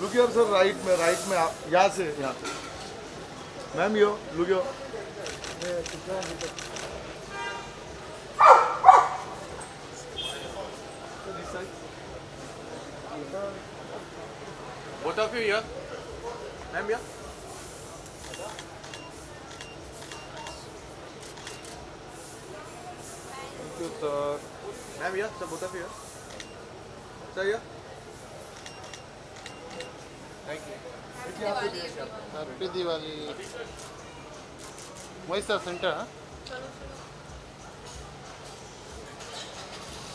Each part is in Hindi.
लुकियो सर राइट में राइट में आप यहाँ से यहाँ मैम यो लुकियो। Both of you here? Ma'am here? Thank you, sir. Ma'am here? Sir, both of you here? Sir here? Thank you. Diwali वही सर सेंटर हाँ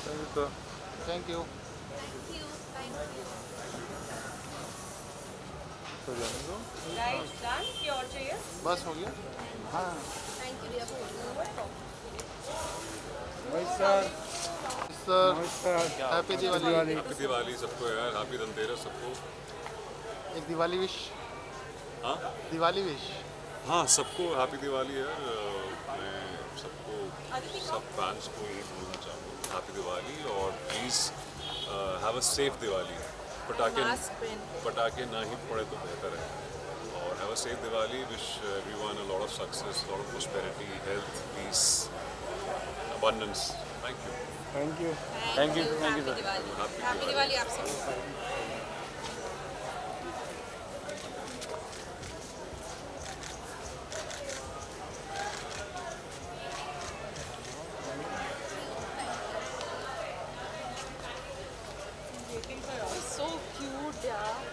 Thank you, sir. Thank you So, जाने दो. राइट डन क्या और चाहिए बस हो गया? हाँ। Thank you dear sir sir happy Diwali happy Diwali सबको यार. हैप्पी धनतेरस सबको. एक दिवाली विश हाँ? दिवाली विश हाँ सबको हैप्पी दिवाली यार. मैं सबको सब फैंस को यही बोलना चाहूँगा। हैप्पी दिवाली और please have a safe Diwali पटाखे पटाखे ना ही पड़े तो बेहतर है। और have a safe Diwali wish everyone a lot of success lot of prosperity health peace abundance. Thank you Thank you. Thank you thank you Diwali happy Diwali आप It's so cute, yeah.